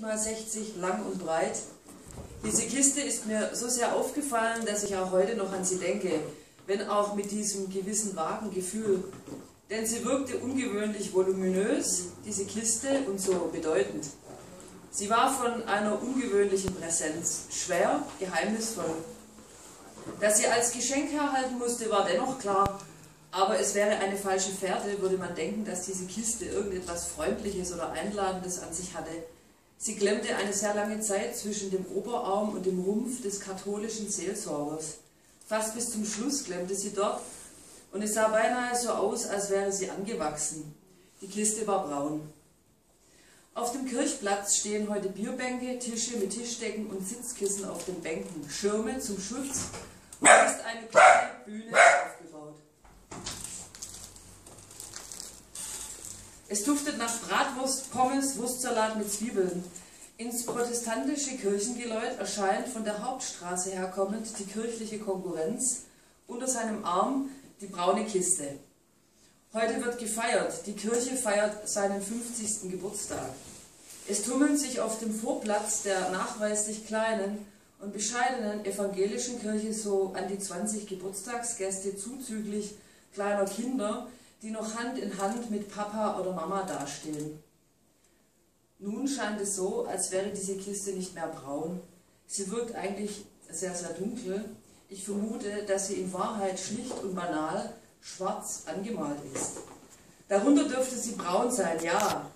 mal 60 lang und breit. Diese Kiste ist mir so sehr aufgefallen, dass ich auch heute noch an sie denke, wenn auch mit diesem gewissen vagen Gefühl. Denn sie wirkte ungewöhnlich voluminös, diese Kiste, und so bedeutend. Sie war von einer ungewöhnlichen Präsenz, schwer, geheimnisvoll. Dass sie als Geschenk herhalten musste, war dennoch klar, aber es wäre eine falsche Fährte, würde man denken, dass diese Kiste irgendetwas Freundliches oder Einladendes an sich hatte. Sie klemmte eine sehr lange Zeit zwischen dem Oberarm und dem Rumpf des katholischen Seelsorgers. Fast bis zum Schluss klemmte sie dort und es sah beinahe so aus, als wäre sie angewachsen. Die Kiste war braun. Auf dem Kirchplatz stehen heute Bierbänke, Tische mit Tischdecken und Sitzkissen auf den Bänken, Schirme zum Schutz und es ist eine kleine Bühne aufgebaut. Es duftet nach Bratwurst, Pommes, Wurstsalat mit Zwiebeln. Ins protestantische Kirchengeläut erscheint von der Hauptstraße herkommend die kirchliche Konkurrenz, unter seinem Arm die braune Kiste. Heute wird gefeiert, die Kirche feiert seinen 50. Geburtstag. Es tummeln sich auf dem Vorplatz der nachweislich kleinen und bescheidenen evangelischen Kirche so an die 20 Geburtstagsgäste zuzüglich kleiner Kinder, die noch Hand in Hand mit Papa oder Mama dastehen. Nun scheint es so, als wäre diese Kiste nicht mehr braun. Sie wirkt eigentlich sehr, sehr dunkel. Ich vermute, dass sie in Wahrheit schlicht und banal schwarz angemalt ist. Darunter dürfte sie braun sein, ja,